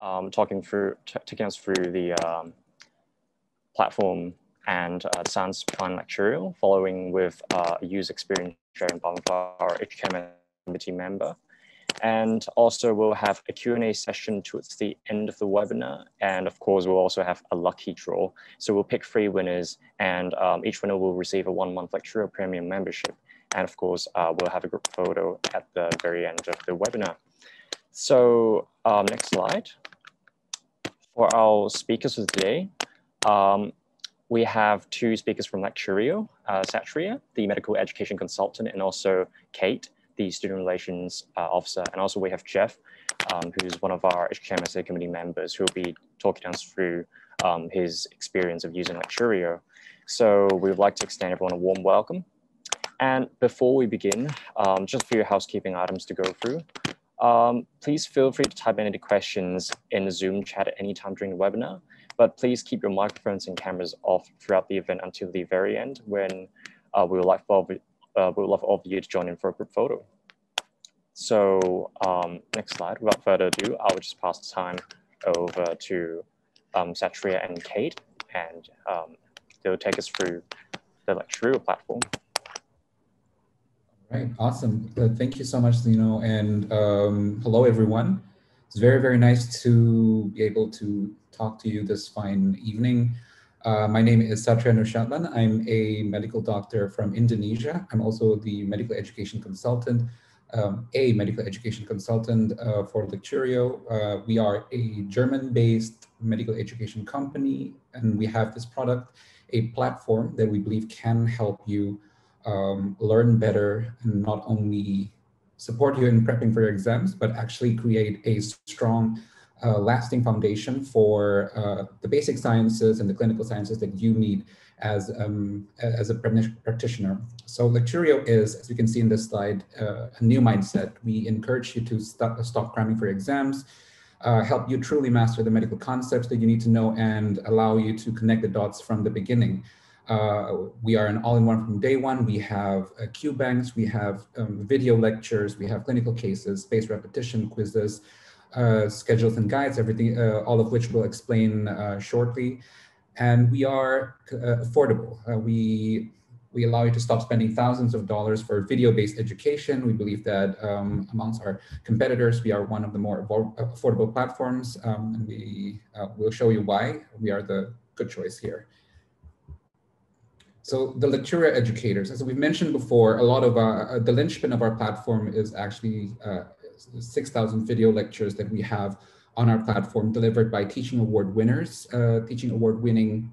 um, talking through, taking us through the um, platform and uh, science plan lecturer, following with uh, a user experience sharing by our HKM committee member. And also we'll have a Q&A session towards the end of the webinar. And of course, we'll also have a lucky draw. So we'll pick three winners and um, each winner will receive a one month Lecturio premium membership. And of course, uh, we'll have a group photo at the very end of the webinar. So um, next slide. For our speakers of the day, um, we have two speakers from Lecturio, uh, Satria, the medical education consultant, and also Kate, the student relations uh, officer. And also we have Jeff, um, who's one of our HKMSA committee members who will be talking us through um, his experience of using Lecturio. So we would like to extend everyone a warm welcome. And before we begin, um, just a few housekeeping items to go through. Um, please feel free to type any questions in the Zoom chat at any time during the webinar but please keep your microphones and cameras off throughout the event until the very end when uh, we, would like for, uh, we would love all of you to join in for a group photo. So um, next slide, without further ado, I will just pass the time over to um, Satria and Kate, and um, they'll take us through the Lecturio platform. Right, awesome. Uh, thank you so much, Zeno, and um, hello, everyone. It's very, very nice to be able to talk to you this fine evening. Uh, my name is Satria Nurshadlan. I'm a medical doctor from Indonesia. I'm also the medical education consultant, um, a medical education consultant uh, for Lecturio. Uh, we are a German-based medical education company, and we have this product, a platform that we believe can help you um, learn better and not only support you in prepping for your exams, but actually create a strong uh, lasting foundation for uh, the basic sciences and the clinical sciences that you need as, um, as a practitioner. So Lecturio is, as you can see in this slide, uh, a new mindset. We encourage you to stop, stop cramming for exams, uh, help you truly master the medical concepts that you need to know and allow you to connect the dots from the beginning. Uh, we are an all-in-one from day one. We have uh, Q banks, we have um, video lectures, we have clinical cases, spaced repetition quizzes, uh, schedules and guides, everything, uh, all of which we'll explain uh, shortly. And we are affordable. We we allow you to stop spending thousands of dollars for video-based education. We believe that um, amongst our competitors, we are one of the more affordable platforms, um, and we will show you why we are the good choice here. So the Lecturio educators, as we've mentioned before, a lot of our, the linchpin of our platform is actually uh, 6,000 video lectures that we have on our platform delivered by teaching award winners, uh, teaching award winning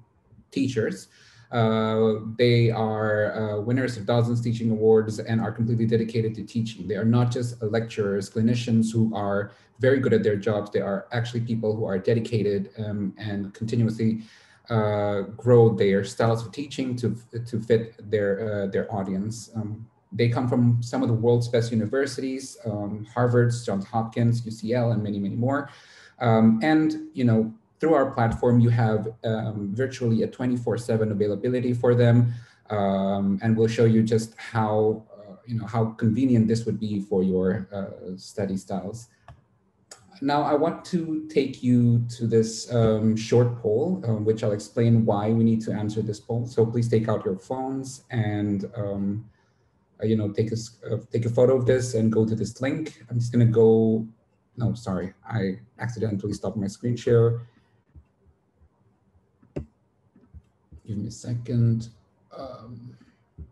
teachers. Uh, they are uh, winners of dozens teaching awards and are completely dedicated to teaching. They are not just lecturers, clinicians who are very good at their jobs. They are actually people who are dedicated um, and continuously uh, grow their styles of teaching to, to fit their, uh, their audience. Um, they come from some of the world's best universities, um, Harvard, Johns Hopkins, UCL, and many, many more. Um, and, you know, through our platform, you have um, virtually a 24-7 availability for them. Um, and we'll show you just how, uh, you know, how convenient this would be for your uh, study styles. Now, I want to take you to this um, short poll, um, which I'll explain why we need to answer this poll. So please take out your phones and um, uh, you know, take a, uh, take a photo of this and go to this link. I'm just gonna go, no, sorry, I accidentally stopped my screen share. Give me a second. Um,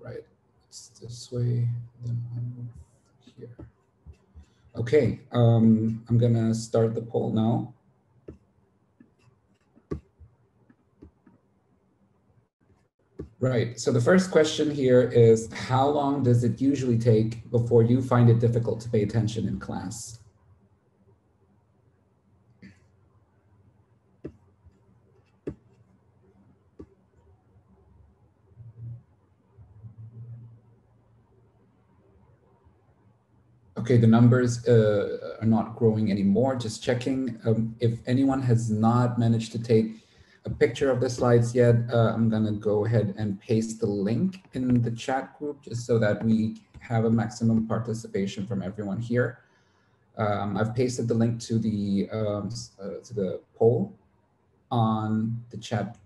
right, it's this way, then here. Okay, um, I'm gonna start the poll now. Right. So the first question here is how long does it usually take before you find it difficult to pay attention in class? Okay, the numbers uh, are not growing anymore. Just checking um, if anyone has not managed to take a picture of the slides yet, uh, I'm going to go ahead and paste the link in the chat group just so that we have a maximum participation from everyone here. Um, I've pasted the link to the um, uh, to the poll on the chat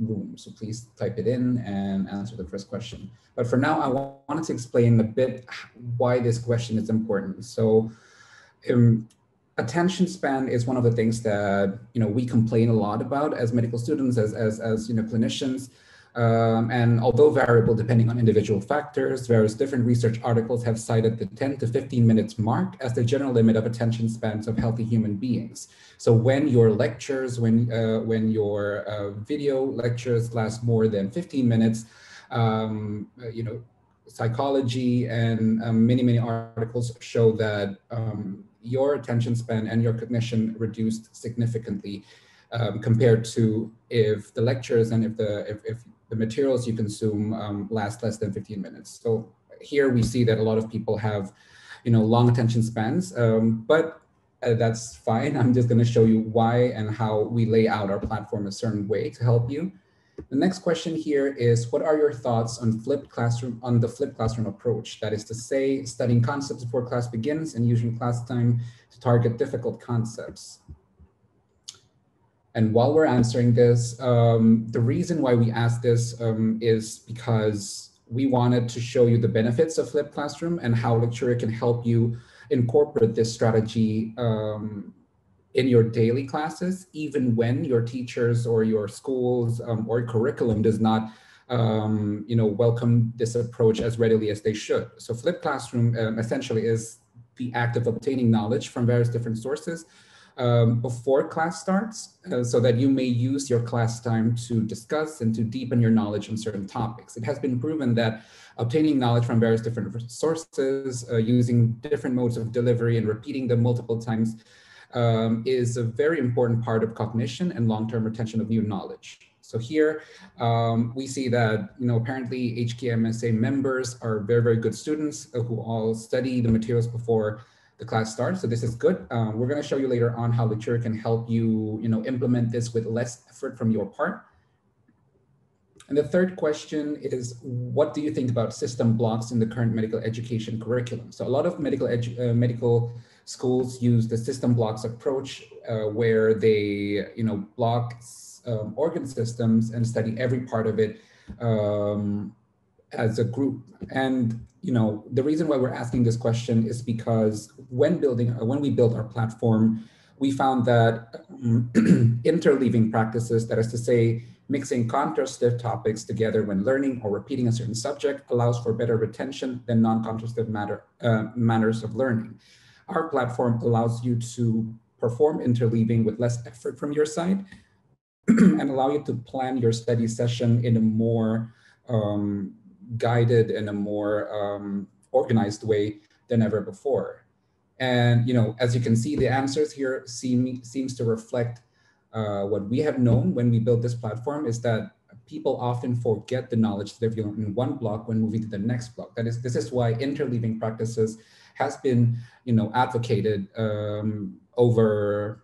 room. So please type it in and answer the first question. But for now, I wanted to explain a bit why this question is important. So um, attention span is one of the things that you know we complain a lot about as medical students, as as, as you know clinicians. Um, and although variable depending on individual factors, various different research articles have cited the 10 to 15 minutes mark as the general limit of attention spans of healthy human beings. So when your lectures, when, uh, when your uh, video lectures last more than 15 minutes, um, uh, you know, psychology and um, many, many articles show that um, your attention span and your cognition reduced significantly um, compared to if the lectures and if the if, if the materials you consume um, last less than 15 minutes. So here we see that a lot of people have, you know, long attention spans, um, but uh, that's fine. I'm just going to show you why and how we lay out our platform a certain way to help you. The next question here is, what are your thoughts on flipped classroom, on the flipped classroom approach? That is to say, studying concepts before class begins and using class time to target difficult concepts. And while we're answering this, um, the reason why we asked this um, is because we wanted to show you the benefits of flipped classroom and how Lecturio can help you incorporate this strategy um, in your daily classes, even when your teachers or your schools um, or curriculum does not um, you know, welcome this approach as readily as they should. So flipped classroom um, essentially is the act of obtaining knowledge from various different sources um, before class starts uh, so that you may use your class time to discuss and to deepen your knowledge on certain topics. It has been proven that obtaining knowledge from various different sources, uh, using different modes of delivery and repeating them multiple times um, is a very important part of cognition and long-term retention of new knowledge. So here um, we see that, you know, apparently HKMSA members are very, very good students who all study the materials before the class starts. So this is good. Um, we're going to show you later on how Lecturio can help you, you know, implement this with less effort from your part. And the third question is, what do you think about system blocks in the current medical education curriculum? So a lot of medical uh, medical schools use the system blocks approach, uh, where they, you know, block um, organ systems and study every part of it um, as a group. And you know, the reason why we're asking this question is because when building, uh, when we built our platform, we found that um, interleaving practices, that is to say, mixing contrastive topics together when learning or repeating a certain subject allows for better retention than non-contrastive matter, uh, manners of learning. Our platform allows you to perform interleaving with less effort from your side and allow you to plan your study session in a more um, guided in a more um, organized way than ever before. And you know, as you can see, the answers here seem seems to reflect uh, what we have known when we built this platform is that people often forget the knowledge that they've learned in one block when moving to the next block. That is, this is why interleaving practices has been, you know, advocated um, over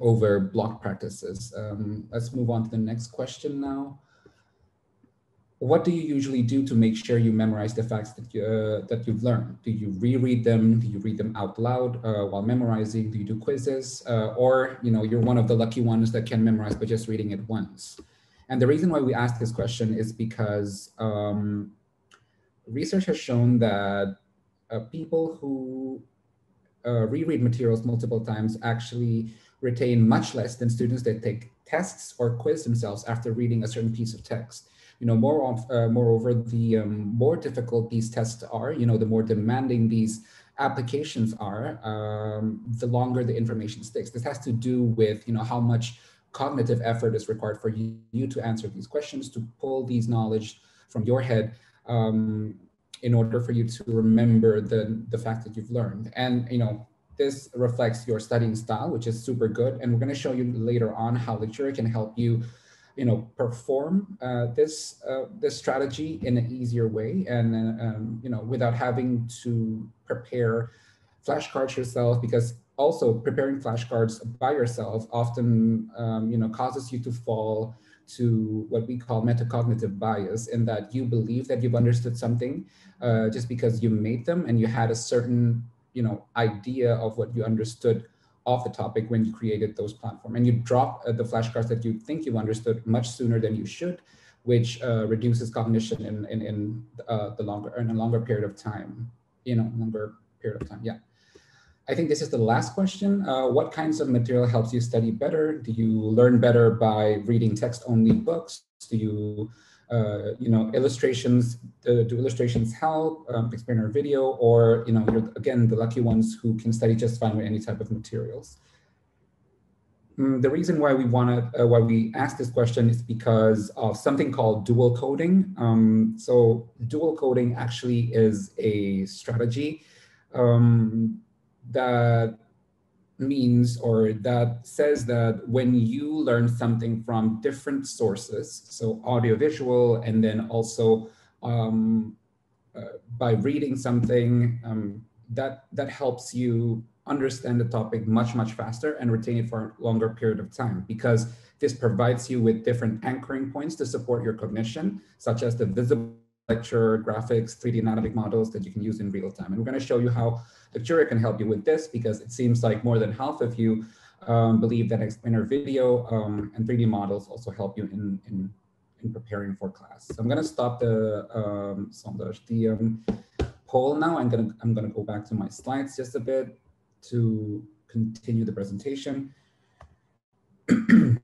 over block practices. Um, let's move on to the next question now what do you usually do to make sure you memorize the facts that you uh, that you've learned? Do you reread them? Do you read them out loud uh, while memorizing? Do you do quizzes? Uh, or you know, you're one of the lucky ones that can memorize by just reading it once. And the reason why we ask this question is because um, research has shown that uh, people who uh, reread materials multiple times actually retain much less than students that take tests or quiz themselves after reading a certain piece of text you know, more of, uh, moreover, the um, more difficult these tests are, you know, the more demanding these applications are, um, the longer the information sticks. This has to do with, you know, how much cognitive effort is required for you, you to answer these questions, to pull these knowledge from your head um, in order for you to remember the, the fact that you've learned. And, you know, this reflects your studying style, which is super good. And we're going to show you later on how Lecturio can help you you know perform uh, this uh, this strategy in an easier way and uh, um, you know without having to prepare flashcards yourself because also preparing flashcards by yourself often um, you know causes you to fall to what we call metacognitive bias in that you believe that you've understood something uh, just because you made them and you had a certain you know, idea of what you understood of the topic when you created those platform. And you drop uh, the flashcards that you think you understood much sooner than you should which uh, reduces cognition in in, in uh, the longer in a longer period of time you know longer period of time. Yeah. I think this is the last question. Uh, what kinds of material helps you study better? Do you learn better by reading text only books? Do you uh, you know, illustrations, uh, do illustrations help, um, explainer video, or, you know, you're again, the lucky ones who can study just fine with any type of materials. Mm, the reason why we want to, uh, why we ask this question is because of something called dual coding. Um, so dual coding actually is a strategy um, that means or that says that when you learn something from different sources, so audiovisual, and then also um, uh, by reading something, um, that, that helps you understand the topic much, much faster and retain it for a longer period of time because this provides you with different anchoring points to support your cognition, such as the visible lecture, graphics, 3D anatomic models that you can use in real time. And we're going to show you how Lecturio can help you with this because it seems like more than half of you um, believe that explainer video um, and 3D models also help you in, in, in preparing for class. So I'm going to stop the um, the um, poll now. I'm going to I'm going to go back to my slides just a bit to continue the presentation.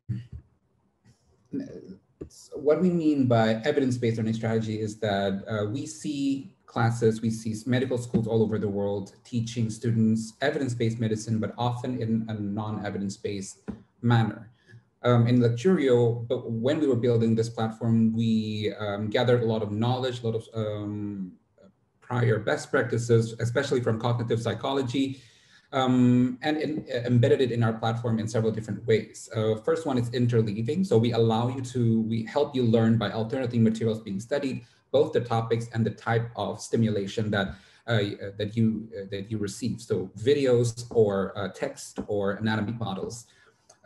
what we mean by evidence-based learning strategy is that uh, we see classes, we see medical schools all over the world teaching students evidence-based medicine, but often in a non-evidence-based manner. Um, in Lecturio, but when we were building this platform, we um, gathered a lot of knowledge, a lot of um, prior best practices, especially from cognitive psychology, um, and in, uh, embedded it in our platform in several different ways. Uh, first one is interleaving. So we allow you to, we help you learn by alternating materials being studied, both the topics and the type of stimulation that uh, that you uh, that you receive. So videos or uh, text or anatomy models.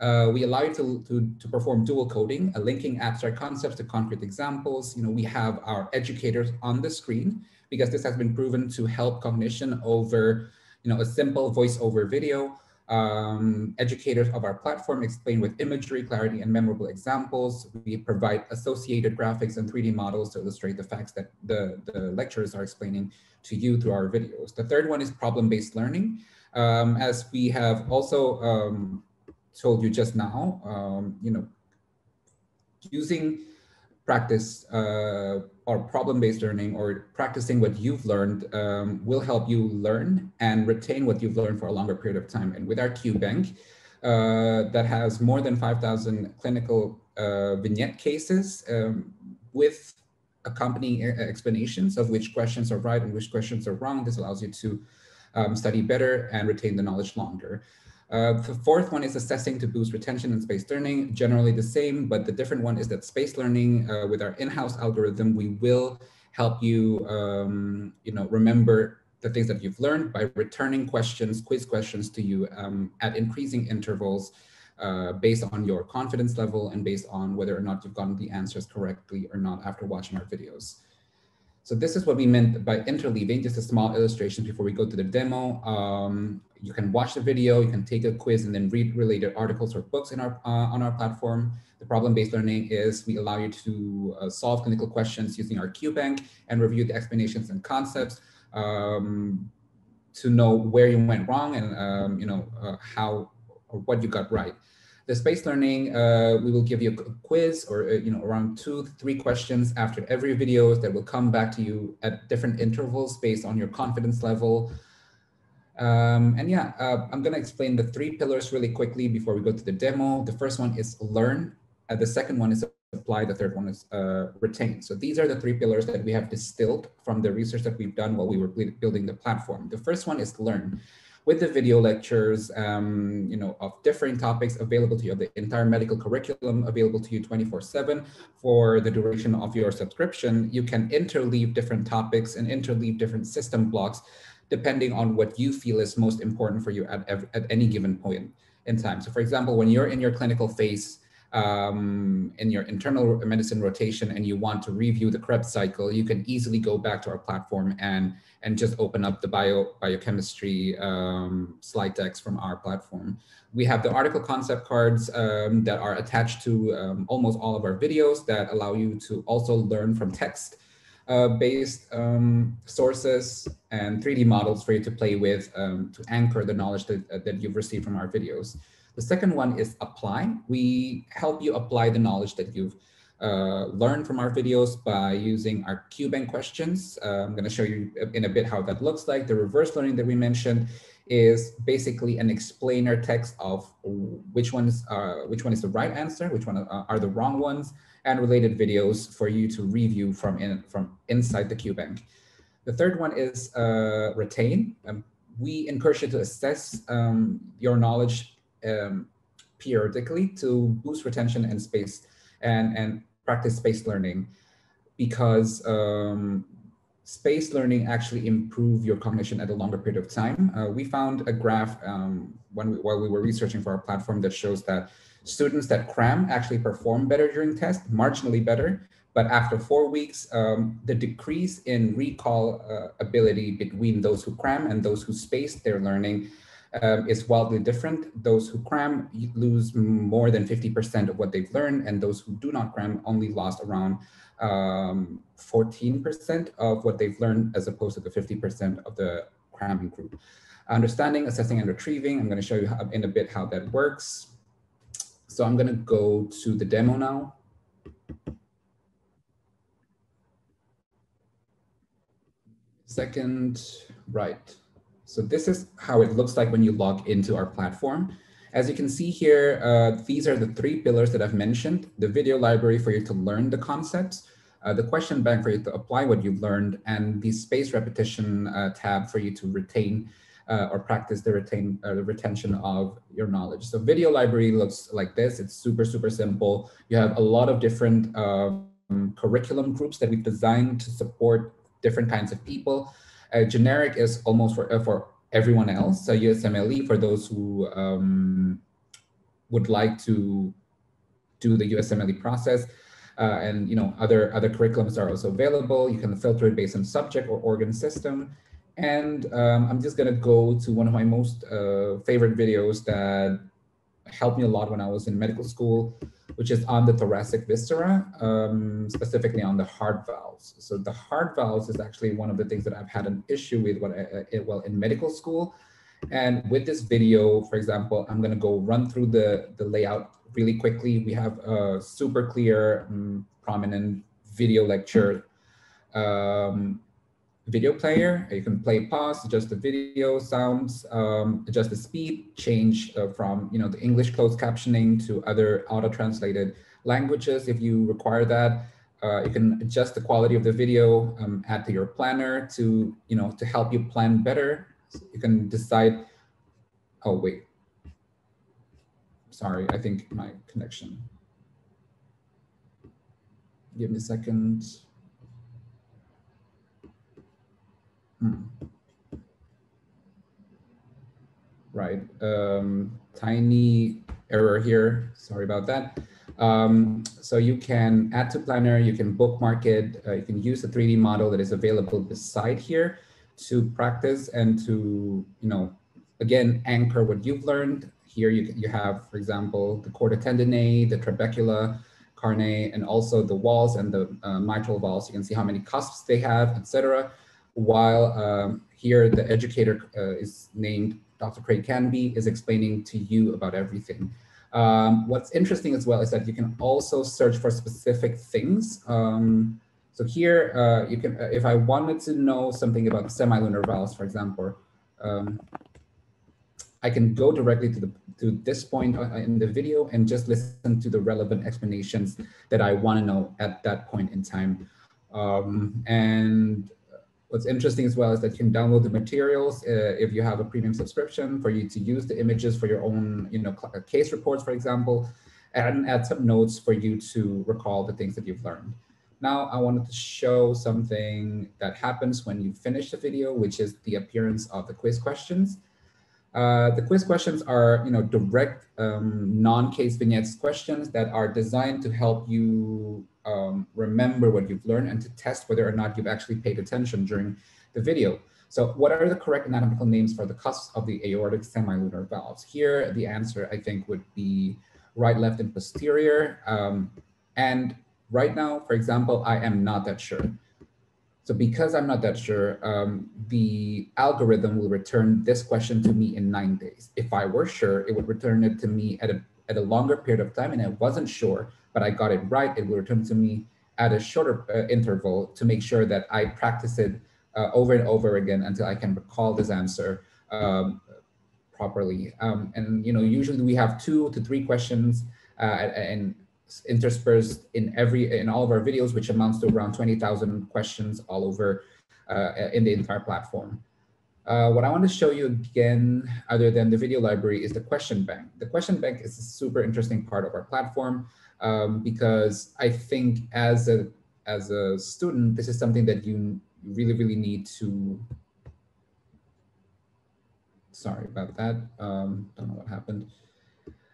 Uh, we allow you to, to, to, perform dual coding, linking abstract concepts to concrete examples. You know, we have our educators on the screen because this has been proven to help cognition over, you know, a simple voiceover video um, educators of our platform explain with imagery, clarity, and memorable examples. We provide associated graphics and 3D models to illustrate the facts that the, the lecturers are explaining to you through our videos. The third one is problem-based learning. Um, as we have also um, told you just now, um, you know, using practice uh, or problem-based learning or practicing what you've learned um, will help you learn and retain what you've learned for a longer period of time. And with our QBank, uh, that has more than 5,000 clinical uh, vignette cases um, with accompanying uh, explanations of which questions are right and which questions are wrong. This allows you to um, study better and retain the knowledge longer. Uh, the fourth one is assessing to boost retention and spaced learning, generally the same, but the different one is that spaced learning uh, with our in-house algorithm, we will help you, um, you know, remember the things that you've learned by returning questions, quiz questions to you um, at increasing intervals uh, based on your confidence level and based on whether or not you've gotten the answers correctly or not after watching our videos. So this is what we meant by interleaving, just a small illustration before we go to the demo. Um, you can watch the video, you can take a quiz and then read related articles or books in our, uh, on our platform. The problem-based learning is we allow you to uh, solve clinical questions using our QBank and review the explanations and concepts um, to know where you went wrong and um, you know uh, how or what you got right. The space learning, uh, we will give you a quiz or, uh, you know, around two, three questions after every video that will come back to you at different intervals based on your confidence level. Um, and yeah, uh, I'm going to explain the three pillars really quickly before we go to the demo. The first one is learn. Uh, the second one is apply. The third one is uh, retain. So these are the three pillars that we have distilled from the research that we've done while we were building the platform. The first one is learn with the video lectures, um, you know, of different topics available to you, the entire medical curriculum available to you 24 seven for the duration of your subscription. You can interleave different topics and interleave different system blocks depending on what you feel is most important for you at, at any given point in time. So for example, when you're in your clinical phase, um, in your internal medicine rotation and you want to review the Krebs cycle, you can easily go back to our platform and, and just open up the bio, biochemistry um, slide decks from our platform. We have the article concept cards um, that are attached to um, almost all of our videos that allow you to also learn from text uh, based um, sources and 3D models for you to play with um, to anchor the knowledge that, uh, that you've received from our videos. The second one is apply. We help you apply the knowledge that you've uh, learned from our videos by using our QBank questions. Uh, I'm going to show you in a bit how that looks like. The reverse learning that we mentioned is basically an explainer text of which ones uh, which one is the right answer, which one are the wrong ones, and related videos for you to review from in, from inside the QBank. The third one is uh, retain. Um, we encourage you to assess um, your knowledge um, periodically to boost retention and space and, and practice space learning because um, space learning actually improve your cognition at a longer period of time. Uh, we found a graph um, when we, while we were researching for our platform that shows that students that cram actually perform better during test, marginally better. But after four weeks, um, the decrease in recall uh, ability between those who cram and those who space their learning um, is wildly different. Those who cram lose more than 50% of what they've learned, and those who do not cram only lost around 14% um, of what they've learned as opposed to the 50% of the cramming group. Understanding, assessing, and retrieving, I'm going to show you how, in a bit how that works. So I'm going to go to the demo now. Second, right. So this is how it looks like when you log into our platform. As you can see here, uh, these are the three pillars that I've mentioned, the video library for you to learn the concepts, uh, the question bank for you to apply what you've learned, and the space repetition uh, tab for you to retain uh, or practice the, retain, uh, the retention of your knowledge. So video library looks like this. It's super, super simple. You have a lot of different um, curriculum groups that we've designed to support different kinds of people. Uh, generic is almost for, uh, for everyone else. So USMLE for those who um, would like to do the USMLE process. Uh, and you know other other curriculums are also available. You can filter it based on subject or organ system. And um, I'm just gonna go to one of my most uh, favorite videos that helped me a lot when I was in medical school, which is on the thoracic viscera, um, specifically on the heart valves. So the heart valves is actually one of the things that I've had an issue with when I, uh, well in medical school. And with this video, for example, I'm gonna go run through the, the layout really quickly. We have a super clear, um, prominent video lecture um, video player. You can play pause, adjust the video sounds, um, adjust the speed, change uh, from you know the English closed captioning to other auto-translated languages if you require that. Uh, you can adjust the quality of the video, um, add to your planner to you know to help you plan better. You can decide. Oh wait, sorry, I think my connection. Give me a second. Hmm. Right, um, tiny error here. Sorry about that. Um, so you can add to Planner, you can bookmark it, uh, you can use the 3D model that is available beside here to practice and to, you know, again, anchor what you've learned. Here you, you have, for example, the chorda tendineae, the trabecula, carneae, and also the walls and the uh, mitral valves. You can see how many cusps they have, etc while um, here the educator uh, is named Dr. Craig Canby is explaining to you about everything. Um, what's interesting as well is that you can also search for specific things. Um, so here uh, you can, uh, if I wanted to know something about semilunar valves, for example, um, I can go directly to the to this point uh, in the video and just listen to the relevant explanations that I want to know at that point in time. Um, and What's interesting as well is that you can download the materials uh, if you have a premium subscription for you to use the images for your own, you know, case reports, for example, and add some notes for you to recall the things that you've learned. Now I wanted to show something that happens when you finish the video, which is the appearance of the quiz questions. Uh, the quiz questions are, you know, direct um, non-case vignettes questions that are designed to help you um, remember what you've learned and to test whether or not you've actually paid attention during the video. So what are the correct anatomical names for the cusps of the aortic semilunar valves? Here, the answer I think would be right, left, and posterior. Um, and right now, for example, I am not that sure. So because I'm not that sure, um, the algorithm will return this question to me in nine days. If I were sure, it would return it to me at a, at a longer period of time and I wasn't sure, but I got it right, it will return to me at a shorter uh, interval to make sure that I practice it uh, over and over again until I can recall this answer um, properly. Um, and you know, usually we have two to three questions uh, and interspersed in every in all of our videos, which amounts to around 20,000 questions all over uh, in the entire platform. Uh, what I want to show you again, other than the video library, is the question bank. The question bank is a super interesting part of our platform um, because I think as a as a student, this is something that you really, really need to. Sorry about that. Um, don't know what happened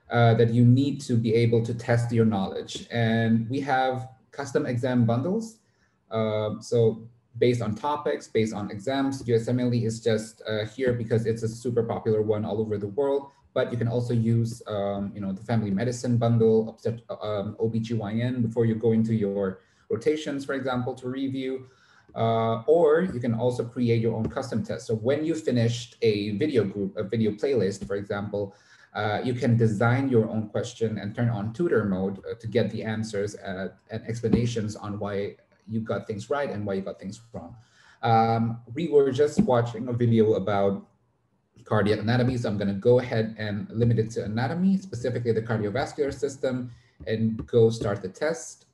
uh, that you need to be able to test your knowledge. And we have custom exam bundles. Uh, so based on topics, based on exams, USMLE is just uh, here because it's a super popular one all over the world. But you can also use, um, you know, the family medicine bundle, um, OBGYN before you go into your rotations, for example, to review. Uh, or you can also create your own custom test. So when you finished a video group, a video playlist, for example, uh, you can design your own question and turn on tutor mode uh, to get the answers uh, and explanations on why you got things right and why you got things wrong. Um, we were just watching a video about cardiac anatomy, so I'm going to go ahead and limit it to anatomy, specifically the cardiovascular system, and go start the test.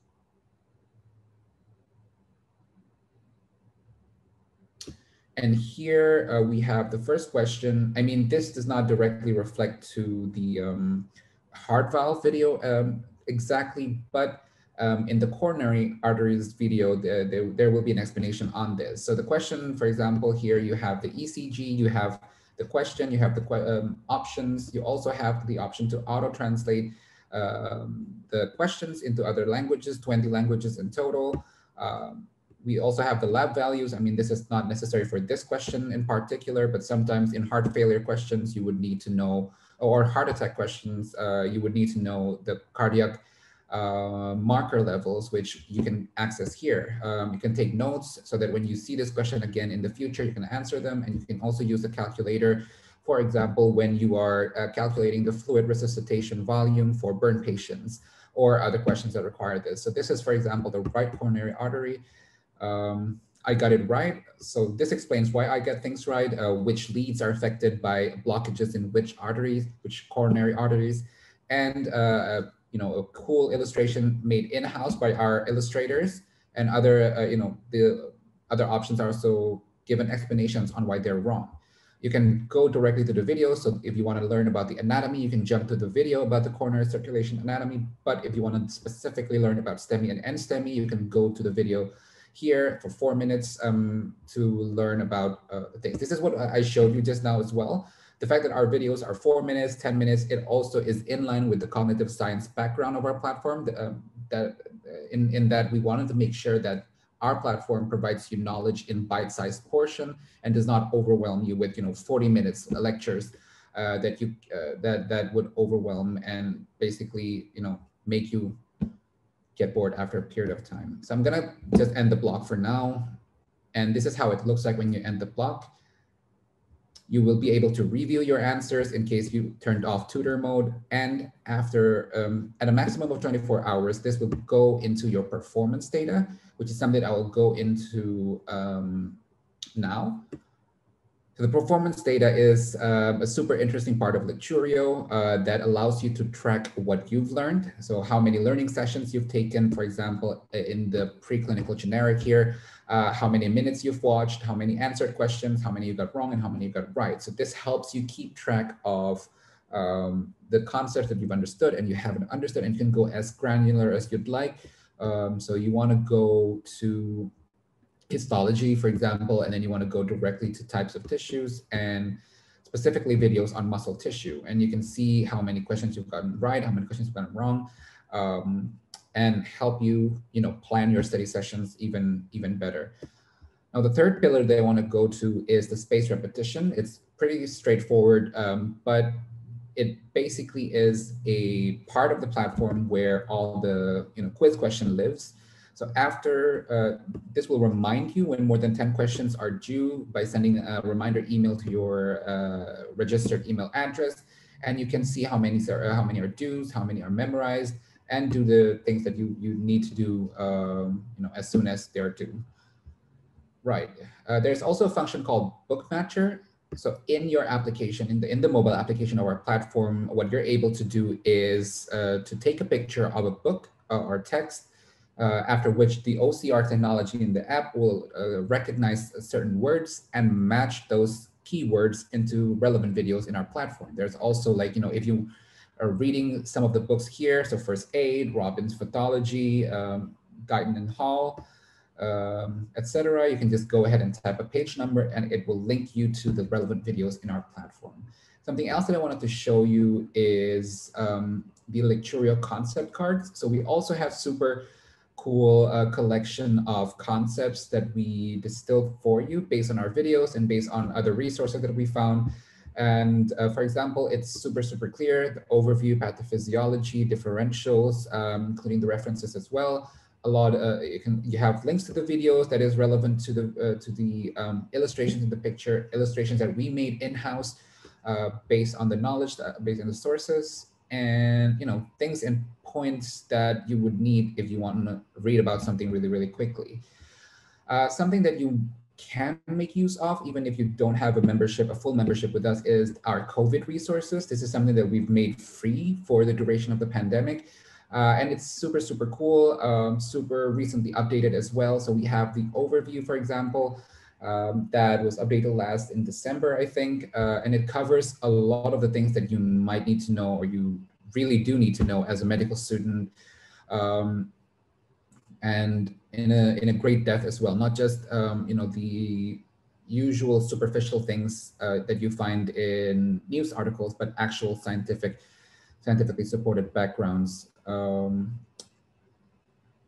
And here uh, we have the first question. I mean, this does not directly reflect to the um, heart valve video um, exactly, but um, in the coronary arteries video, the, the, there will be an explanation on this. So the question, for example, here you have the ECG, you have the question, you have the um, options, you also have the option to auto-translate um, the questions into other languages, 20 languages in total. Um, we also have the lab values. I mean, this is not necessary for this question in particular, but sometimes in heart failure questions, you would need to know, or heart attack questions, uh, you would need to know the cardiac uh, marker levels, which you can access here. Um, you can take notes so that when you see this question again in the future, you can answer them. And you can also use the calculator, for example, when you are uh, calculating the fluid resuscitation volume for burn patients or other questions that require this. So this is, for example, the right coronary artery um, I got it right. So this explains why I get things right, uh, which leads are affected by blockages in which arteries, which coronary arteries, and uh, you know a cool illustration made in-house by our illustrators and other uh, you know the other options are also given explanations on why they're wrong. You can go directly to the video. So if you want to learn about the anatomy, you can jump to the video about the coronary circulation anatomy. But if you want to specifically learn about STEMI and NSTEMI, you can go to the video here for four minutes um, to learn about uh, things. This is what I showed you just now as well. The fact that our videos are four minutes, 10 minutes, it also is in line with the cognitive science background of our platform that, um, that uh, in, in that we wanted to make sure that our platform provides you knowledge in bite-sized portion and does not overwhelm you with you know 40 minutes lectures uh, that you uh, that that would overwhelm and basically you know make you get bored after a period of time. So I'm gonna just end the block for now. And this is how it looks like when you end the block. You will be able to review your answers in case you turned off tutor mode. And after, um, at a maximum of 24 hours, this will go into your performance data, which is something I will go into um, now. So the performance data is uh, a super interesting part of Lecturio uh, that allows you to track what you've learned. So how many learning sessions you've taken, for example, in the preclinical generic here, uh, how many minutes you've watched, how many answered questions, how many you got wrong and how many you got right. So this helps you keep track of um, the concepts that you've understood and you haven't understood and you can go as granular as you'd like. Um, so you wanna go to histology, for example, and then you want to go directly to types of tissues and specifically videos on muscle tissue. And you can see how many questions you've gotten right, how many questions you've gotten wrong, um, and help you, you know, plan your study sessions even, even better. Now, the third pillar I want to go to is the spaced repetition. It's pretty straightforward, um, but it basically is a part of the platform where all the you know quiz question lives. So after uh, this will remind you when more than 10 questions are due by sending a reminder email to your uh, registered email address. And you can see how many are, how many are dues, how many are memorized, and do the things that you, you need to do um, you know, as soon as they're due. Right. Uh, there's also a function called Book Matcher. So in your application, in the, in the mobile application of our platform, what you're able to do is uh, to take a picture of a book uh, or text, uh, after which the OCR technology in the app will uh, recognize certain words and match those keywords into relevant videos in our platform. There's also like, you know, if you are reading some of the books here, so First Aid, Robbins Pathology, um, Guyton and Hall, um, etc. You can just go ahead and type a page number and it will link you to the relevant videos in our platform. Something else that I wanted to show you is um, the Lecturio concept cards. So we also have super cool uh, collection of concepts that we distilled for you based on our videos and based on other resources that we found. And uh, for example, it's super, super clear, the overview, pathophysiology, differentials, um, including the references as well a lot. Uh, you can you have links to the videos that is relevant to the uh, to the um, illustrations in the picture, illustrations that we made in house, uh, based on the knowledge that based on the sources, and you know things and points that you would need if you want to read about something really really quickly. Uh, something that you can make use of, even if you don't have a membership, a full membership with us, is our COVID resources. This is something that we've made free for the duration of the pandemic. Uh, and it's super, super cool, um, super recently updated as well. So we have the overview, for example, um, that was updated last in December, I think, uh, and it covers a lot of the things that you might need to know or you really do need to know as a medical student. Um, and in a, in a great depth as well, not just, um, you know, the usual superficial things uh, that you find in news articles, but actual scientific, scientifically supported backgrounds um,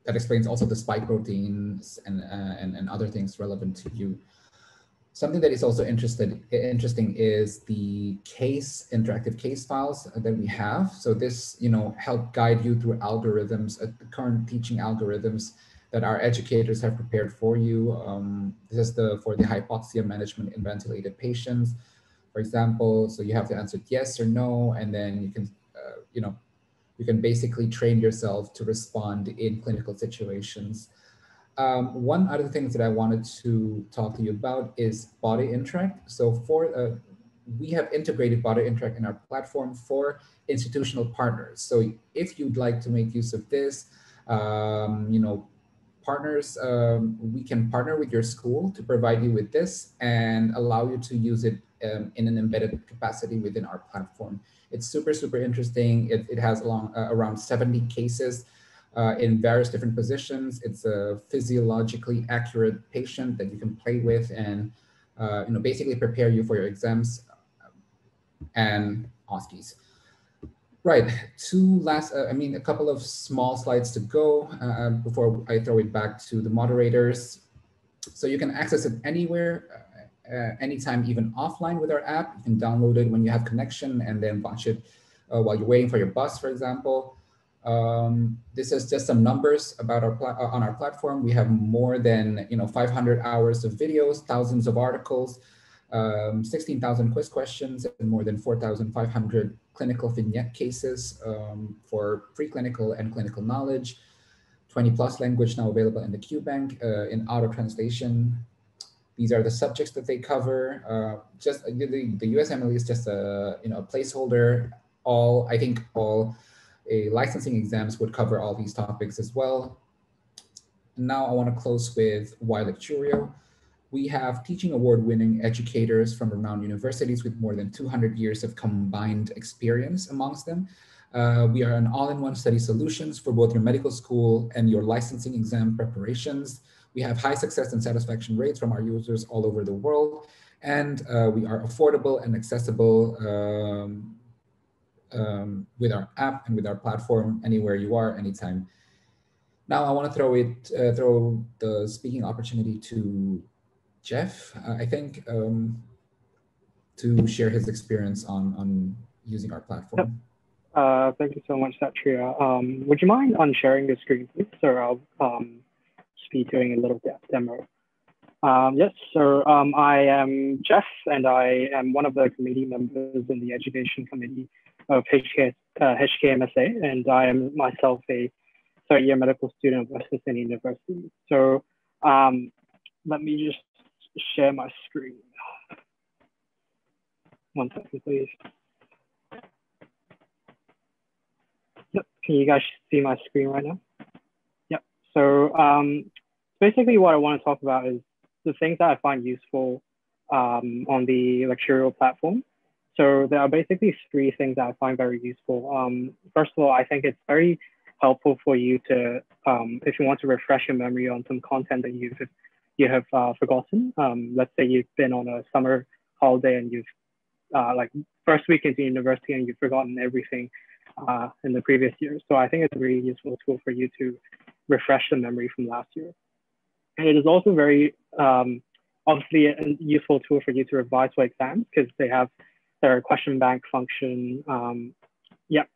that explains also the spike proteins and, uh, and, and other things relevant to you. Something that is also interested, interesting is the case, interactive case files that we have. So this, you know, help guide you through algorithms, uh, current teaching algorithms that our educators have prepared for you. Um, this is the for the hypoxia management in ventilated patients, for example. So you have to answer yes or no, and then you can, uh, you know, you can basically train yourself to respond in clinical situations. Um, one other thing that I wanted to talk to you about is Body Interact. So for uh, we have integrated Body Interact in our platform for institutional partners. So if you'd like to make use of this, um, you know, partners, um, we can partner with your school to provide you with this and allow you to use it um, in an embedded capacity within our platform. It's super, super interesting. It, it has uh, around 70 cases uh, in various different positions. It's a physiologically accurate patient that you can play with and uh, you know, basically prepare you for your exams and OSCEs. Right, two last, uh, I mean, a couple of small slides to go uh, before I throw it back to the moderators. So you can access it anywhere uh, anytime, even offline with our app. You can download it when you have connection and then watch it uh, while you're waiting for your bus, for example. Um, this is just some numbers about our uh, on our platform. We have more than you know 500 hours of videos, thousands of articles, um, 16,000 quiz questions, and more than 4,500 clinical vignette cases um, for preclinical and clinical knowledge. 20 plus language now available in the QBank uh, in auto translation, these are the subjects that they cover. Uh, just the, the USMLE is just a you know a placeholder. All I think all a licensing exams would cover all these topics as well. Now I want to close with why Lecturio. We have teaching award winning educators from renowned universities with more than 200 years of combined experience amongst them. Uh, we are an all-in-one study solutions for both your medical school and your licensing exam preparations. We have high success and satisfaction rates from our users all over the world. And uh, we are affordable and accessible um, um, with our app and with our platform anywhere you are, anytime. Now I want to throw it, uh, throw the speaking opportunity to Jeff. Uh, I think um, to share his experience on on using our platform. Yep. Uh, thank you so much, Satria. Um, would you mind unsharing the screen, please, or I'll um, just be doing a little demo. Um, yes, so um, I am Jeff, and I am one of the committee members in the education committee of HK, uh, HKMSA, and I am myself a third year medical student of Western University. So um, let me just share my screen. One second, please. Yep, can you guys see my screen right now? Yep, so um, basically what I want to talk about is the things that I find useful um, on the Lecturio platform. So there are basically three things that I find very useful. Um, first of all, I think it's very helpful for you to, um, if you want to refresh your memory on some content that you've you have uh, forgotten. Um, let's say you've been on a summer holiday and you've uh, like first week into university and you've forgotten everything uh, in the previous year. So I think it's a really useful tool for you to refresh the memory from last year. And it is also very um, obviously a useful tool for you to revise for exams because they have their question bank function. Um, yep.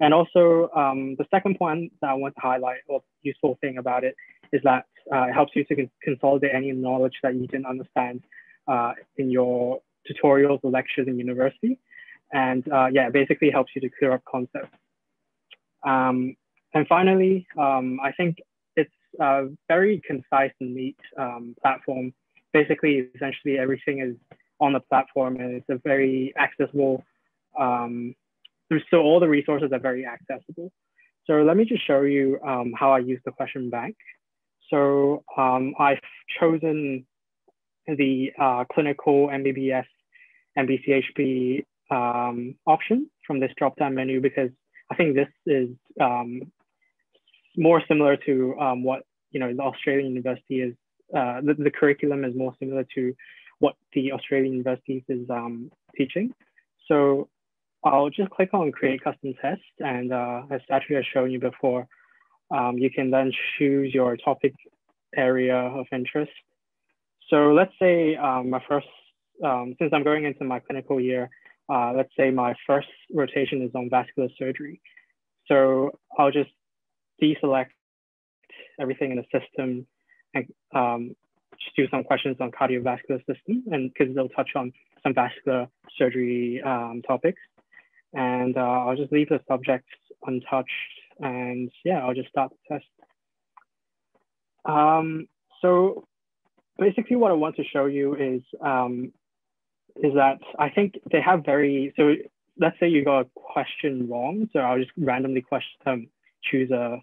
And also um, the second point that I want to highlight or useful thing about it is that uh, it helps you to consolidate any knowledge that you didn't understand uh, in your tutorials or lectures in university. And uh, yeah, basically helps you to clear up concepts. Um, and finally, um, I think it's a very concise and neat um, platform. Basically, essentially everything is on the platform and it's a very accessible, um, so all the resources are very accessible. So let me just show you um, how I use the question bank. So um, I've chosen the uh, clinical MBBS and BCHP um, option from this drop-down menu because I think this is um, more similar to um, what you know the Australian university is. Uh, the, the, curriculum is more similar to what the Australian universities is um, teaching. So I'll just click on create custom test and uh, as Satria has shown you before, um, you can then choose your topic area of interest. So let's say um, my first, um, since I'm going into my clinical year, uh, let's say my first rotation is on vascular surgery. So I'll just deselect everything in the system and um, just do some questions on cardiovascular system and because they'll touch on some vascular surgery um, topics. And uh, I'll just leave the subjects untouched and yeah, I'll just start the test. Um, so basically what I want to show you is, um, is that I think they have very, so let's say you got a question wrong. So I'll just randomly question, um, choose a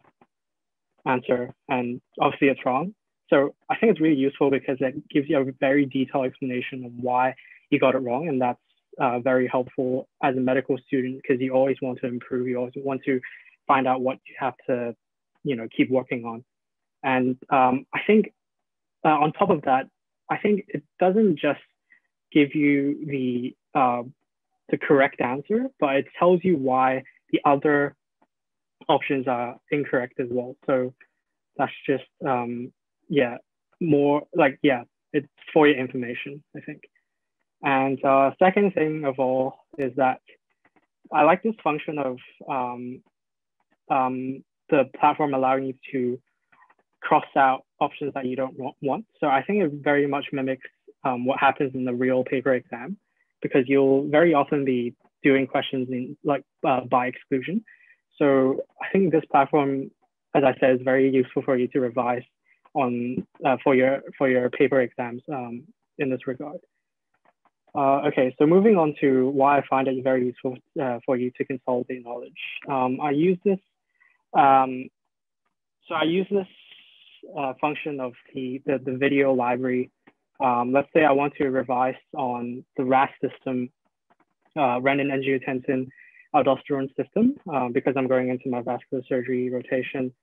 answer and obviously it's wrong. So I think it's really useful because it gives you a very detailed explanation of why you got it wrong. And that's uh, very helpful as a medical student because you always want to improve. You always want to find out what you have to, you know, keep working on. And um, I think uh, on top of that, I think it doesn't just give you the uh, the correct answer, but it tells you why the other options are incorrect as well. So that's just um, yeah, more like yeah, it's for your information, I think. And uh, second thing of all is that I like this function of um, um, the platform allowing you to cross out options that you don't want. So I think it very much mimics um, what happens in the real paper exam because you'll very often be doing questions in like uh, by exclusion. So I think this platform, as I said, is very useful for you to revise on uh, for your for your paper exams um, in this regard. Uh, okay, so moving on to why I find it very useful uh, for you to consolidate knowledge. Um, I use this um, so I use this uh, function of the, the, the video library. Um, let's say I want to revise on the RAS system, uh, renin-angiotensin aldosterone system, uh, because I'm going into my vascular surgery rotation.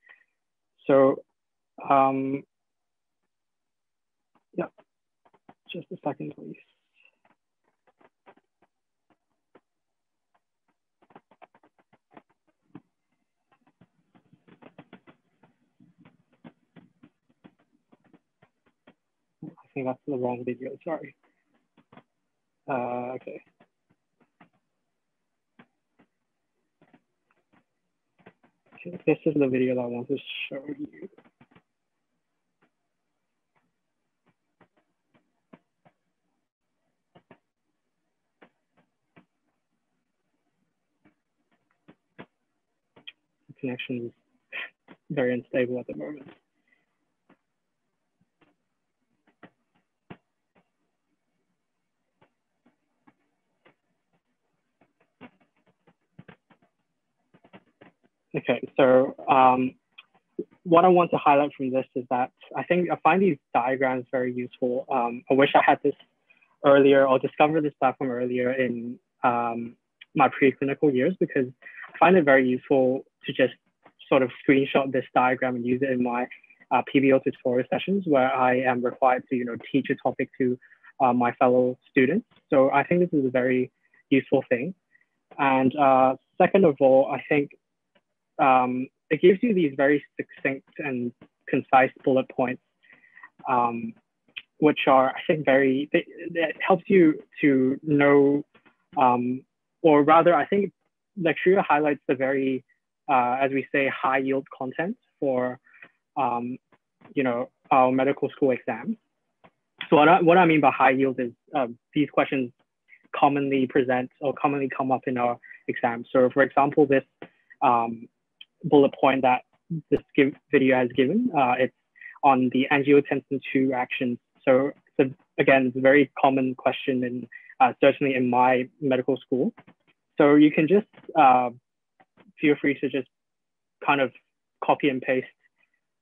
So um, yeah, just a second, please. I think that's the wrong video, sorry. Uh, okay. okay. This is the video that I want to show you. Connection is very unstable at the moment. Okay, so um, what I want to highlight from this is that I think I find these diagrams very useful. Um, I wish I had this earlier or discovered this platform earlier in um, my preclinical years because I find it very useful to just sort of screenshot this diagram and use it in my uh, PBL tutorial sessions where I am required to, you know, teach a topic to uh, my fellow students. So I think this is a very useful thing. And uh, second of all, I think um, it gives you these very succinct and concise bullet points, um, which are, I think, very, it, helps you to know, um, or rather, I think Lecturio highlights the very, uh, as we say, high yield content for, um, you know, our medical school exams. So what I, what I mean by high yield is uh, these questions commonly present or commonly come up in our exams. So for example, this um, bullet point that this give, video has given. Uh, it's on the angiotensin 2 actions. So it's a, again, it's a very common question and uh, certainly in my medical school. So you can just uh, feel free to just kind of copy and paste.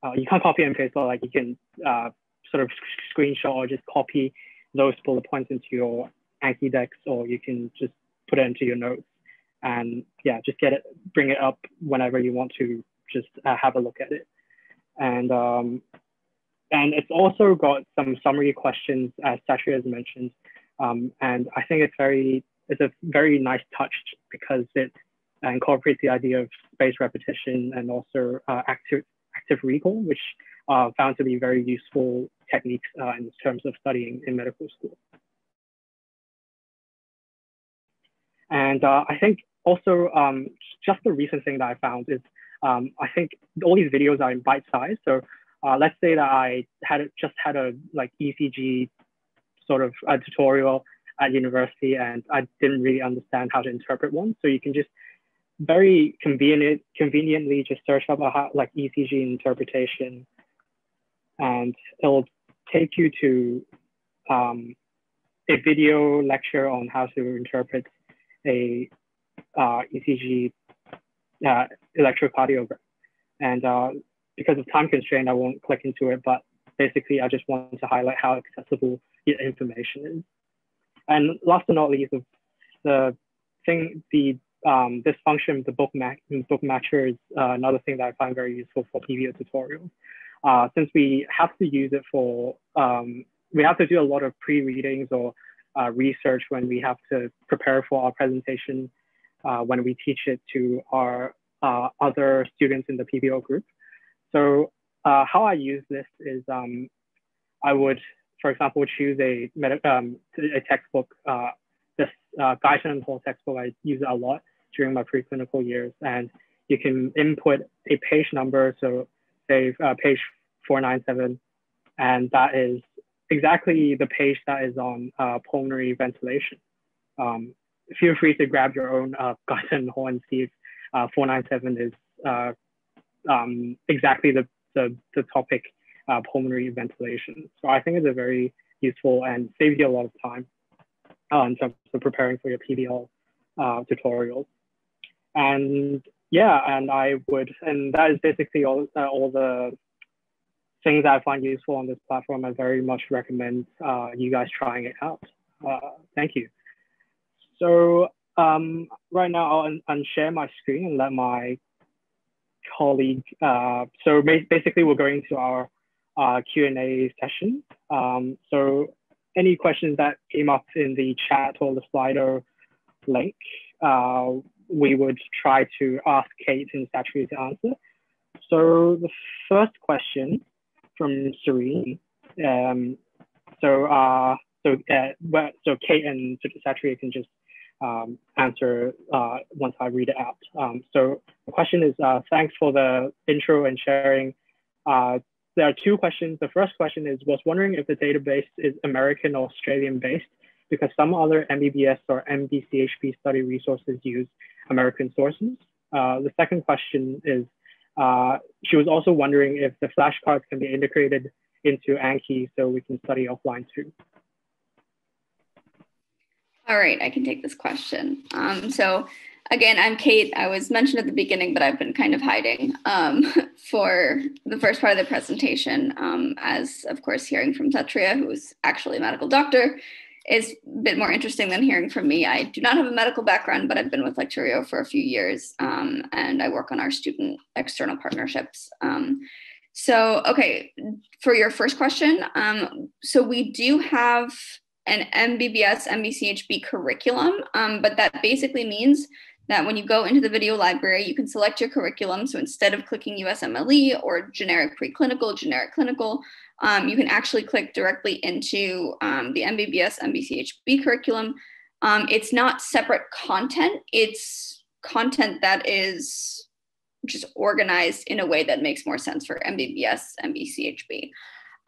Uh, you can't copy and paste, but like you can uh, sort of screenshot or just copy those bullet points into your Anki decks, or you can just put it into your notes and yeah, just get it, bring it up whenever you want to just uh, have a look at it. And um, and it's also got some summary questions, as Satria has mentioned. Um, and I think it's very, it's a very nice touch because it incorporates the idea of spaced repetition and also uh, active, active recall, which are found to be very useful techniques uh, in terms of studying in medical school. And uh, I think also um, just the recent thing that I found is um, I think all these videos are in bite size. So uh, let's say that I had just had a like ECG sort of a tutorial at university and I didn't really understand how to interpret one. So you can just very convenient, conveniently just search up a like ECG interpretation and it'll take you to um, a video lecture on how to interpret a uh, ECG uh, electrocardiogram. And uh, because of time constraint, I won't click into it, but basically I just want to highlight how accessible the information is. And last but not least, the thing, the um, this function, the book, ma book matcher is uh, another thing that I find very useful for PBL tutorials. Uh, since we have to use it for, um, we have to do a lot of pre-readings or uh, research when we have to prepare for our presentation, uh, when we teach it to our uh, other students in the PBL group. So uh, how I use this is um, I would, for example, choose a, um, a textbook, this uh, Guyton and Hall textbook, I use it a lot during my preclinical years. And you can input a page number, so say page 497, and that is exactly the page that is on uh, pulmonary ventilation. Um, feel free to grab your own uh, Hall and see if uh, 497 is uh, um, exactly the, the, the topic uh, pulmonary ventilation. So I think it's a very useful and saves you a lot of time uh, in terms of preparing for your PBL uh, tutorials. And yeah, and I would, and that is basically all, uh, all the things I find useful on this platform. I very much recommend uh, you guys trying it out. Uh, thank you. So um, right now I'll un unshare my screen and let my colleague, uh, so basically we're going to our uh, Q&A session. Um, so any questions that came up in the chat or the Slido link, uh, we would try to ask Kate and Satria to answer. So the first question from Serene. Um, so uh, so uh, so Kate and Satria can just um, answer uh, once I read it out. Um, so the question is, uh, thanks for the intro and sharing. Uh, there are two questions. The first question is, was wondering if the database is American or Australian based because some other MBBS or MBCHB study resources use American sources. Uh, the second question is, uh, she was also wondering if the flashcards can be integrated into Anki so we can study offline too. All right, I can take this question. Um, so again, I'm Kate. I was mentioned at the beginning, but I've been kind of hiding um, for the first part of the presentation, um, as of course hearing from Satria, who's actually a medical doctor, is a bit more interesting than hearing from me. I do not have a medical background, but I've been with Lecturio for a few years, um, and I work on our student external partnerships. Um, so, okay, for your first question, um, so we do have an MBBS MBCHB curriculum, um, but that basically means that when you go into the video library, you can select your curriculum. So instead of clicking USMLE or generic preclinical, generic clinical, um, you can actually click directly into um, the MBBS MBCHB curriculum. Um, it's not separate content, it's content that is just organized in a way that makes more sense for MBBS MBCHB.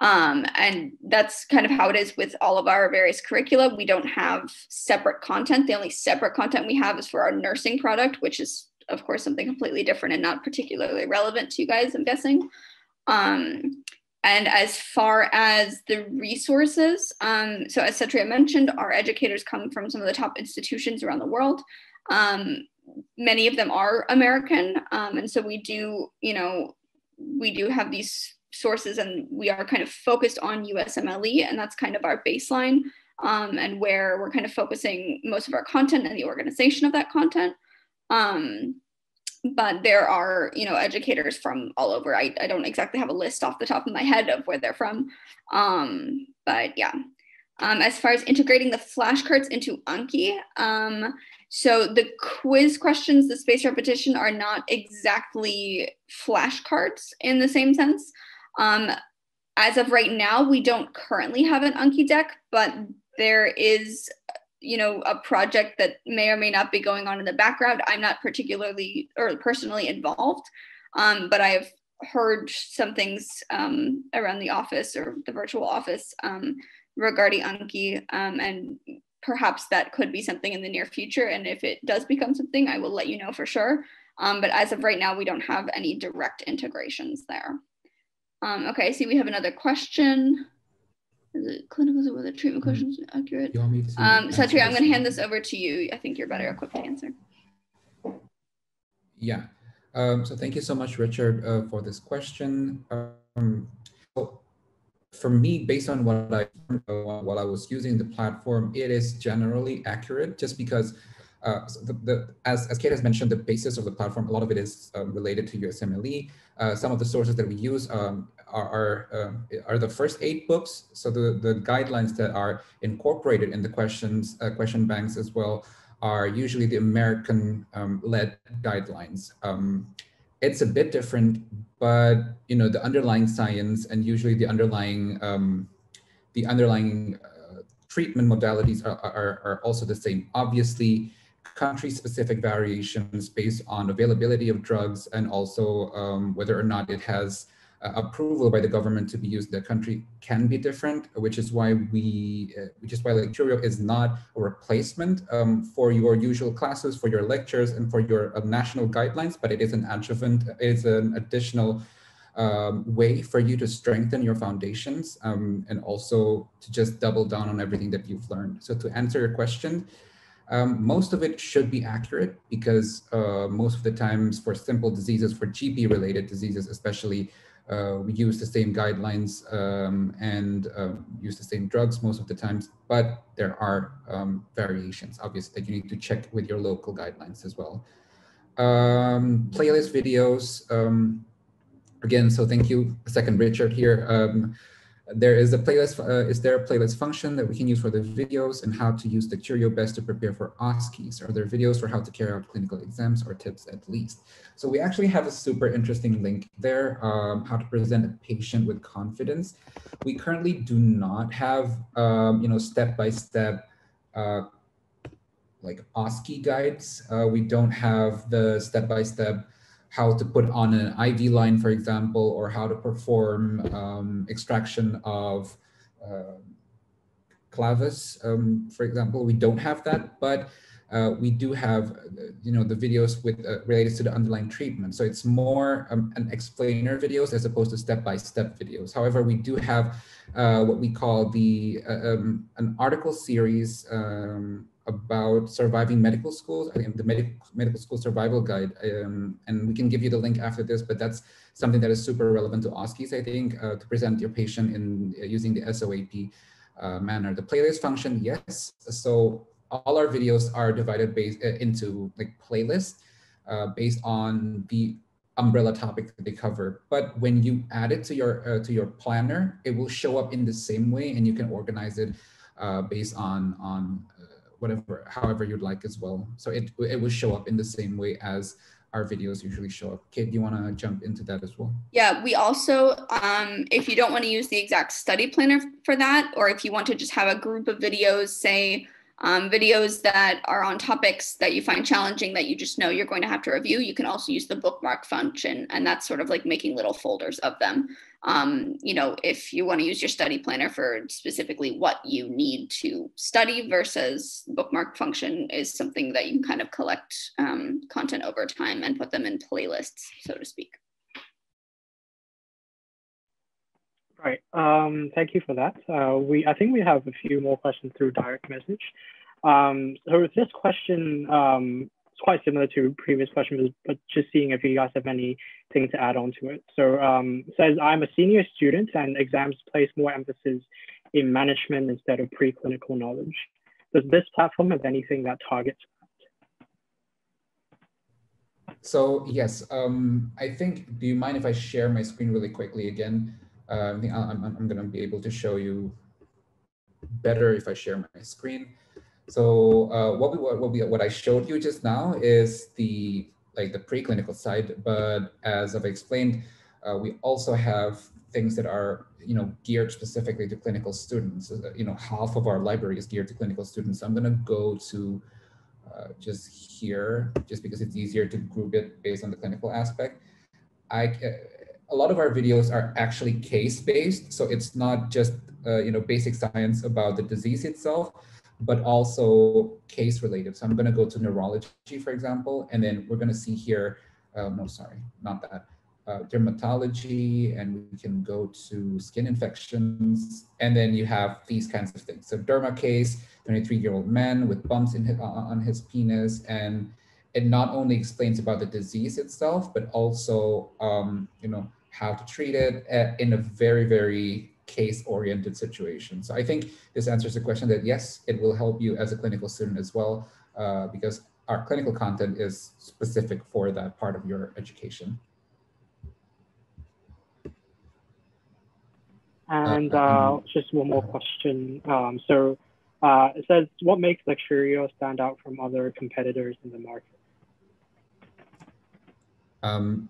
Um, and that's kind of how it is with all of our various curricula. We don't have separate content. The only separate content we have is for our nursing product, which is, of course, something completely different and not particularly relevant to you guys, I'm guessing. Um, and as far as the resources, um, so as Satria mentioned, our educators come from some of the top institutions around the world. Um, many of them are American. Um, and so we do, you know, we do have these sources and we are kind of focused on USMLE and that's kind of our baseline um, and where we're kind of focusing most of our content and the organization of that content. Um, but there are, you know, educators from all over. I, I don't exactly have a list off the top of my head of where they're from. Um, but yeah. Um, as far as integrating the flashcards into Anki, um, so the quiz questions, the space repetition are not exactly flashcards in the same sense. Um, as of right now, we don't currently have an Anki deck, but there is, you know, a project that may or may not be going on in the background. I'm not particularly or personally involved, um, but I have heard some things um, around the office or the virtual office um, regarding Anki, um, and perhaps that could be something in the near future. And if it does become something, I will let you know for sure. Um, but as of right now, we don't have any direct integrations there. Um, okay, see, we have another question. Is it clinical? It whether treatment mm-hmm. questions accurate? You want me to um, Satria, I'm going to hand this over to you. I think you're better equipped to answer. Yeah. Um, so thank you so much, Richard, uh, for this question. Um, so for me, based on what I uh, while I was using the platform, it is generally accurate just because uh, so the, the, as, as Kate has mentioned, the basis of the platform, a lot of it is um, related to USMLE. Uh, some of the sources that we use um, are, are, um, are, the First Aid books. So the, the guidelines that are incorporated in the questions, uh, question banks as well are usually the American um, led guidelines. Um, it's a bit different, but you know the underlying science and usually the underlying um, the underlying uh, treatment modalities are, are, are also the same. Obviously, country-specific variations based on availability of drugs and also um, whether or not it has uh, approval by the government to be used in the country can be different, which is why we, uh, which is why Lecturio is not a replacement um, for your usual classes, for your lectures, and for your uh, national guidelines, but it is an adjuvant, it is an additional um, way for you to strengthen your foundations um, and also to just double down on everything that you've learned. So to answer your question, um, most of it should be accurate because uh, most of the times for simple diseases, for GP related diseases, especially, uh, we use the same guidelines um, and uh, use the same drugs most of the times, but there are um, variations, obviously, that you need to check with your local guidelines as well. Um, playlist videos, um, again, so thank you, second Richard here. Um, there is a playlist, uh, is there a playlist function that we can use for the videos and how to use Lecturio best to prepare for OSCEs? Are there videos for how to carry out clinical exams or tips at least? So we actually have a super interesting link there, um, how to present a patient with confidence. We currently do not have, um, you know, step-by-step uh, like OSCE guides. Uh, we don't have the step-by-step how to put on an IV line, for example, or how to perform um, extraction of uh, clavus, um, for example. We don't have that, but uh, we do have, you know, the videos with uh, related to the underlying treatment. So it's more um, an explainer videos as opposed to step-by-step -step videos. However, we do have uh, what we call the uh, um, an article series um, about surviving medical schools, I think the medical medical school survival guide, um, and we can give you the link after this, but that's something that is super relevant to OSCEs, I think, uh, to present your patient in uh, using the SOAP uh, manner. The playlist function, yes. So all our videos are divided based uh, into like playlists uh, based on the umbrella topic that they cover. But when you add it to your uh, to your planner, it will show up in the same way, and you can organize it based on on whatever, however you'd like as well. So it, it will show up in the same way as our videos usually show up. Kate, do you want to jump into that as well? Yeah, we also, um, if you don't want to use the exact study planner for that, or if you want to just have a group of videos, say um, videos that are on topics that you find challenging that you just know you're going to have to review, you can also use the bookmark function. And that's sort of like making little folders of them um, you know, if you want to use your study planner for specifically what you need to study versus bookmark function is something that you can kind of collect um, content over time and put them in playlists, so to speak. Right. Um, thank you for that. Uh, we, I think we have a few more questions through direct message. Um, so this question um, it's quite similar to previous questions, but just seeing if you guys have anything to add on to it. So um, says, I'm a senior student and exams place more emphasis in management instead of preclinical knowledge. Does this platform have anything that targets that? So yes, um, I think, do you mind if I share my screen really quickly again? Uh, I think I'm, I'm gonna be able to show you better if I share my screen. So uh, what we what we what I showed you just now is the like the preclinical side, but as I've explained, uh, we also have things that are you know geared specifically to clinical students. Uh, you know, half of our library is geared to clinical students. So I'm going to go to uh, just here, just because it's easier to group it based on the clinical aspect. I uh, a lot of our videos are actually case based, so it's not just uh, you know basic science about the disease itself but also case related. So I'm going to go to neurology, for example, and then we're going to see here, uh, no, sorry, not that, uh, dermatology, and we can go to skin infections, and then you have these kinds of things. So derma case, 23-year-old man with bumps in his, on his penis, and it not only explains about the disease itself, but also, um, you know, how to treat it uh, in a very, very case-oriented situation. So I think this answers the question that yes, it will help you as a clinical student as well, uh, because our clinical content is specific for that part of your education. And uh, uh just one more question. Um, so uh, it says, what makes Lecturio stand out from other competitors in the market? Um,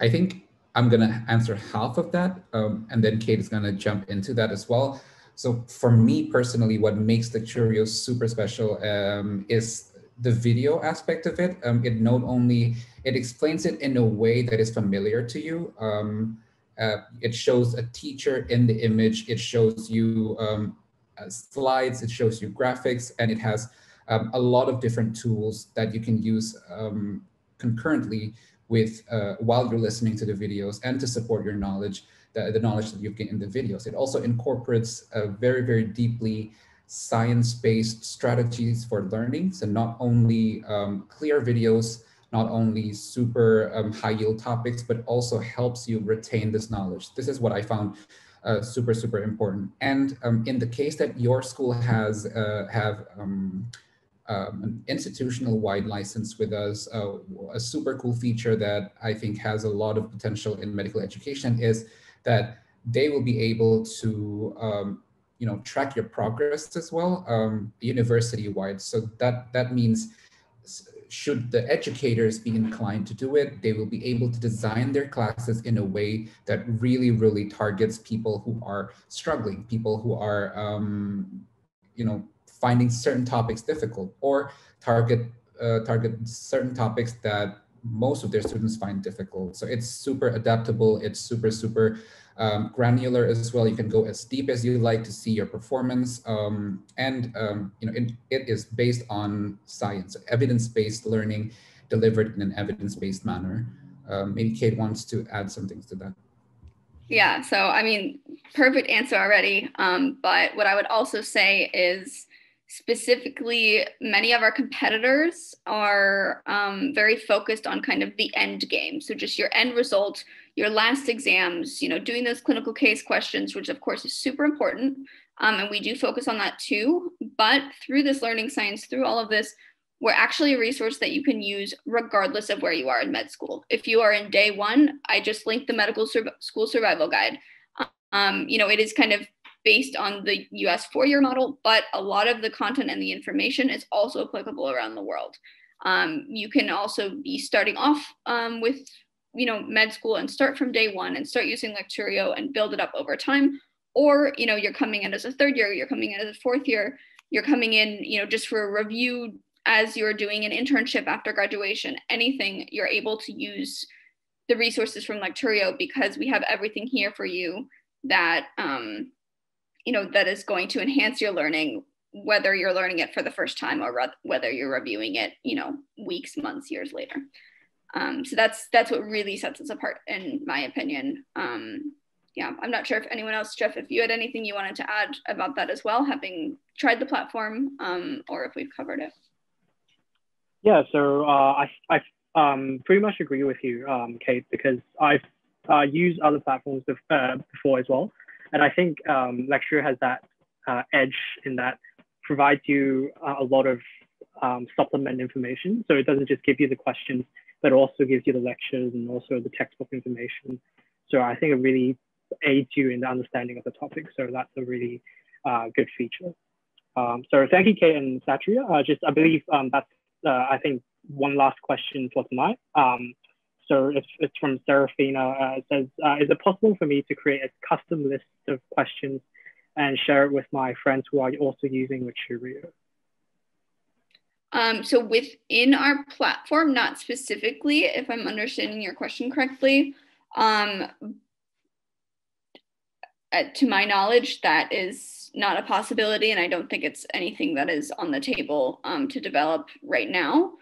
I think I'm going to answer half of that, um, and then Kate is going to jump into that as well. So for me personally, what makes Lecturio super special um, is the video aspect of it. Um, it not only, it explains it in a way that is familiar to you. Um, uh, it shows a teacher in the image. It shows you um, uh, slides, it shows you graphics, and it has um, a lot of different tools that you can use concurrently with uh, while you're listening to the videos and to support your knowledge, the, the knowledge that you've gained in the videos. It also incorporates very, very deeply science-based strategies for learning. So not only um, clear videos, not only super um, high yield topics, but also helps you retain this knowledge. This is what I found uh, super, super important. And um, in the case that your school has uh, have um, an institutional wide license with us. Uh, a super cool feature that I think has a lot of potential in medical education is that they will be able to um, you know track your progress as well um, university wide so that that means should the educators be inclined to do it they will be able to design their classes in a way that really really targets people who are struggling people who are um, you know finding certain topics difficult or target uh, target certain topics that most of their students find difficult so it's super adaptable it's super super um, granular as well. You can go as deep as you like to see your performance. Um, and um, you know, it, it is based on science, evidence-based learning delivered in an evidence-based manner. Um, maybe Kate wants to add some things to that. Yeah, so I mean, perfect answer already. Um, but what I would also say is specifically many of our competitors are um, very focused on kind of the end game. So just your end result your last exams you know doing those clinical case questions which of course is super important um, and we do focus on that too. But through this learning science through all of this we're actually a resource that you can use regardless of where you are in med school. If you are in day one i just linked the medical sur- school survival guide. Um, you know it is kind of based on the US four year model, but a lot of the content and the information is also applicable around the world. Um, you can also be starting off um, with you know med school and start from day one and start using Lecturio and build it up over time. Or you know you're coming in as a third year, you're coming in as a fourth year, you're coming in you know just for a review as you're doing an internship after graduation. Anything you're able to use the resources from Lecturio because we have everything here for you that um, you know that is going to enhance your learning whether you're learning it for the first time or re- whether you're reviewing it you know weeks months years later. Um, so that's that's what really sets us apart in my opinion. Um, yeah i'm not sure if anyone else jeff if you had anything you wanted to add about that as well having tried the platform um, or if we've covered it. Yeah so uh, i i um, pretty much agree with you um, kate because i've uh, used other platforms uh, before as well and I think um, Lecturio has that uh, edge in that provides you uh, a lot of um, supplement information. So it doesn't just give you the questions, but also gives you the lectures and also the textbook information. So I think it really aids you in the understanding of the topic. So that's a really uh, good feature. Um, so thank you, Kate and Satria. Uh, just I believe um, that's uh, I think one last question for tonight. Um, so it's, it's from Serafina. Uh, it says, uh, is it possible for me to create a custom list of questions and share it with my friends who are also using Lecturio? Um, so within our platform, not specifically, if I'm understanding your question correctly, um, uh, to my knowledge, that is not a possibility, and I don't think it's anything that is on the table um, to develop right now.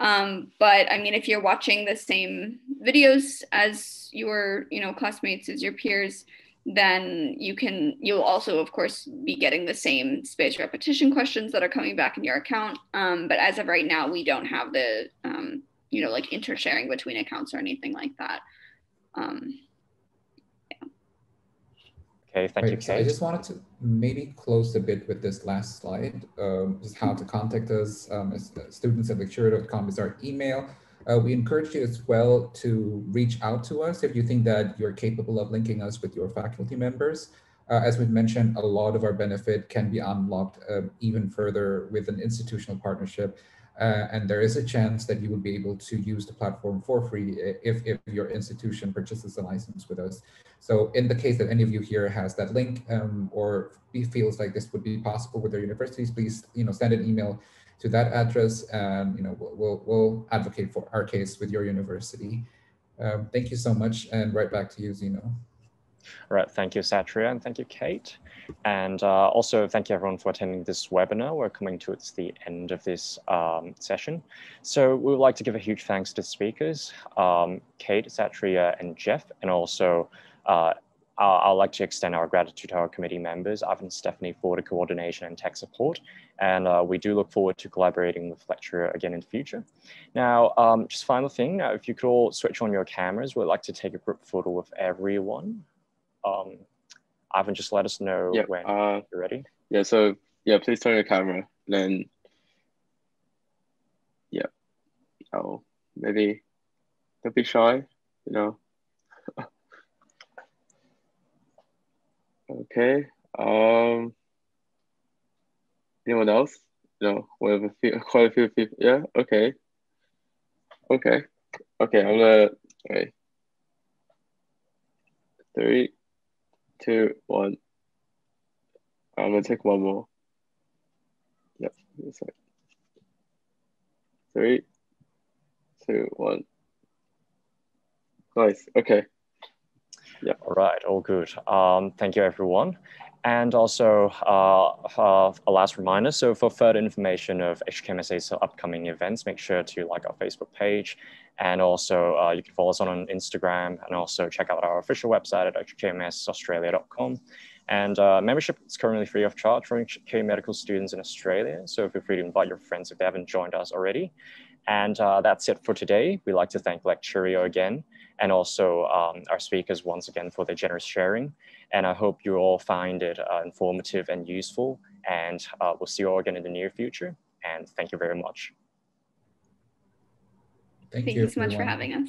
Um, but I mean, if you're watching the same videos as your, you know, classmates, as your peers, then you can, you'll also, of course, be getting the same spaced repetition questions that are coming back in your account. Um, but as of right now, we don't have the, um, you know, like intersharing between accounts or anything like that. Um, Okay, thank right, you, Kate. So I just wanted to maybe close a bit with this last slide, um, just how to contact us. Um, as, uh, students at lecturio.com is our email. Uh, we encourage you as well to reach out to us if you think that you're capable of linking us with your faculty members. Uh, as we've mentioned, a lot of our benefit can be unlocked uh, even further with an institutional partnership. Uh, and there is a chance that you will be able to use the platform for free if, if your institution purchases a license with us. So in the case that any of you here has that link um, or feels like this would be possible with their universities, please you know send an email to that address and you know we'll, we'll, we'll advocate for our case with your university. Um, thank you so much and right back to you, Zeno. All right, thank you, Satria, and thank you, Kate. And uh, also thank you everyone for attending this webinar. We're coming towards the end of this um, session. So we would like to give a huge thanks to the speakers, um, Kate, Satria, and Jeff, and also uh, I'd like to extend our gratitude to our committee members, Ivan and Stephanie, for the coordination and tech support. And uh, we do look forward to collaborating with Lecturio again in the future. Now, um, just final thing, uh, if you could all switch on your cameras, we'd like to take a group photo with everyone um, Ivan, just let us know yeah, when uh, you're ready. Yeah, so yeah, please turn your camera. Then, yeah, oh, maybe don't be shy, you know. Okay. Um, anyone else? No, we have a few, quite a few people. Yeah. Okay. Okay. Okay. I'm gonna. Wait. Three, two, one. I'm gonna take one more. Yep. Three, two, one. Nice. Okay. Yeah. All right. All good. Um, thank you, everyone. And also uh, a last reminder, so for further information of HKMSA's upcoming events, make sure to like our Facebook page. And also uh, you can follow us on Instagram and also check out our official website at hkmsaustralia.com. And uh, membership is currently free of charge for HK medical students in Australia. So feel free to invite your friends if they haven't joined us already. And uh, that's it for today. We'd like to thank Lecturio again and also um, our speakers once again for their generous sharing. And I hope you all find it uh, informative and useful. And uh, we'll see you all again in the near future. And thank you very much. Thank, thank you, you so much for having us.